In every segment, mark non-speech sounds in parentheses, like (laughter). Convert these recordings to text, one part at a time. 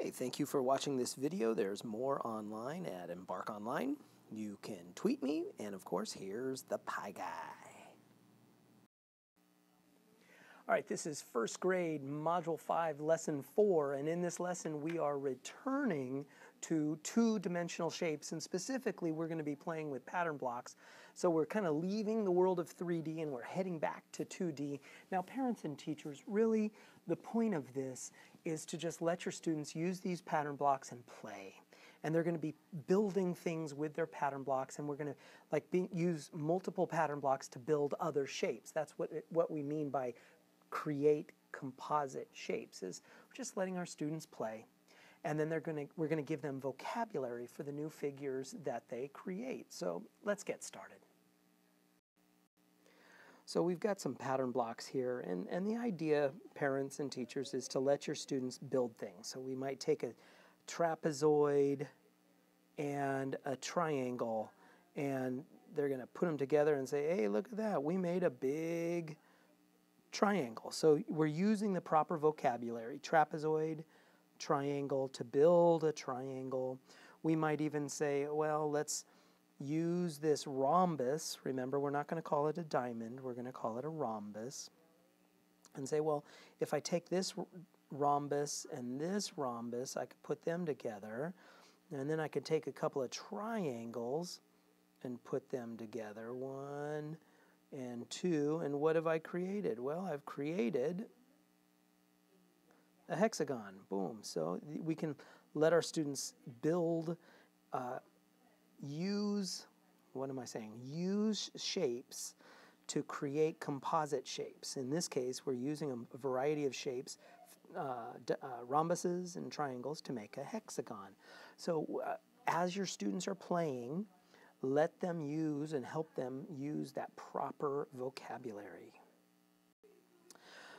Hey, thank you for watching this video. There's more online at EMBARC Online. You can tweet me, and of course, here's the Pie Guy. All right, this is first grade, Module 5, Lesson 4, and in this lesson we are returning to two-dimensional shapes, and specifically we're going to be playing with pattern blocks. So we're kind of leaving the world of 3D and we're heading back to 2D. Now, parents and teachers, really the point of this is to just let your students use these pattern blocks and play and they're going to be building things with their pattern blocks and we're going to like be, use multiple pattern blocks to build other shapes that's what it, what we mean by create composite shapes is just letting our students play and then they're going to we're going to give them vocabulary for the new figures that they create. So let's get started. So we've got some pattern blocks here and and the idea parents and teachers is to let your students build things. So we might take a trapezoid and a triangle and they're going to put them together and say hey look at that. We made a big triangle. So we're using the proper vocabulary, trapezoid, triangle, to build a triangle. We might even say, well, let's use this rhombus. Remember, we're not going to call it a diamond, we're going to call it a rhombus. And say, well, if I take this rhombus and this rhombus, I could put them together. And then I could take a couple of triangles and put them together. One, and 2. And what have I created? Well, I've created a hexagon. Boom. So we can let our students build, uh, use, what am I saying? Use shapes to create composite shapes. In this case, we're using a variety of shapes, uh, uh, rhombuses and triangles to make a hexagon. So uh, as your students are playing, let them use and help them use that proper vocabulary.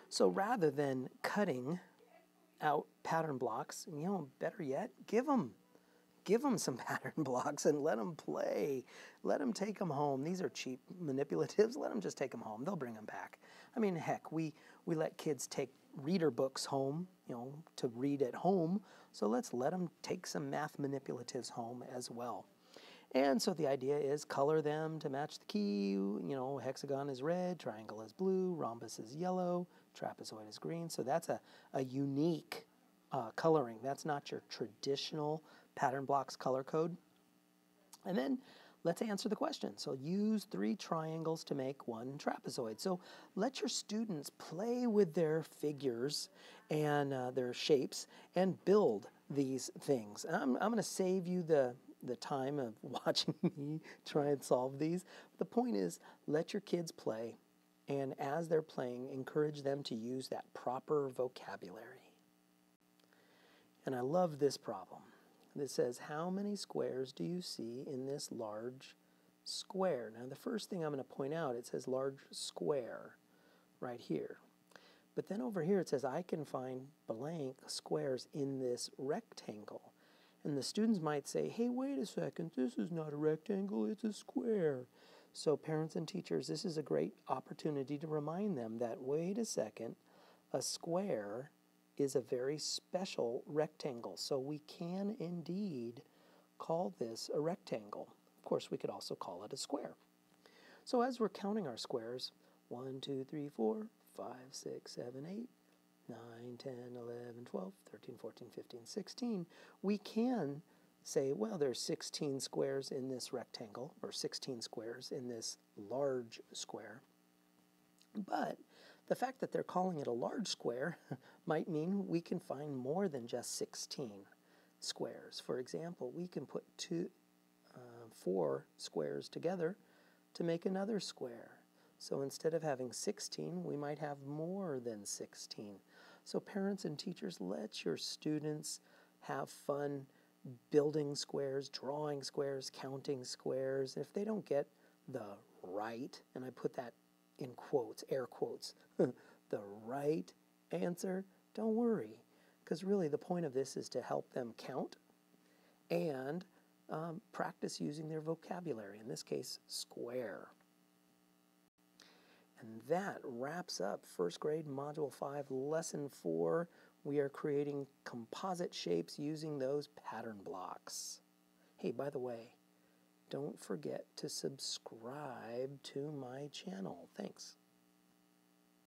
So rather than cutting out pattern blocks, And, you know, better yet, give them give them some (laughs) pattern blocks and let them play. Let them take them home. These are cheap (laughs) manipulatives. Let them just take them home. They'll bring them back. I mean, heck, we we let kids take reader books home, you know, to read at home. So let's let them take some math manipulatives home as well. And so the idea is color them to match the key. You know, hexagon is red, triangle is blue, rhombus is yellow, trapezoid is green. So that's a, a unique uh, coloring. That's not your traditional pattern blocks color code. And then let's answer the question. So use three triangles to make one trapezoid. So let your students play with their figures and uh, their shapes and build these things. I'm, I'm going to save you the, the time of (laughs) watching me try and solve these. The point is, let your kids play, and as they're playing, encourage them to use that proper vocabulary. And I love this problem. It says, How many squares do you see in this large square? Now, the first thing I'm going to point out, it says large square right here. But then over here it says, I can find blank squares in this rectangle. And the students might say, hey, wait a second, this is not a rectangle, it's a square. So, parents and teachers, this is a great opportunity to remind them that, wait a second, a square is a very special rectangle. So, we can indeed call this a rectangle. Of course, we could also call it a square. So, as we're counting our squares, 1, 2, 3, 4, 5, 6, 7, 8, 9, 10, 11, 12, 13, 14, 15, 16, we can say, well, there's 16 squares in this rectangle, or 16 squares in this large square. But the fact that they're calling it a large square (laughs) might mean we can find more than just 16 squares. For example, we can put two, uh, four squares together to make another square. So instead of having 16, we might have more than 16. So, parents and teachers, let your students have fun building squares, drawing squares, counting squares. If they don't get the right, and I put that in quotes, air quotes, (laughs) the right answer, don't worry. Because really, the point of this is to help them count and um, practice using their vocabulary, in this case, square. And that wraps up first grade module 5 lesson 4 we are creating composite shapes using those pattern blocks. Hey, by the way, don't forget to subscribe to my channel. Thanks.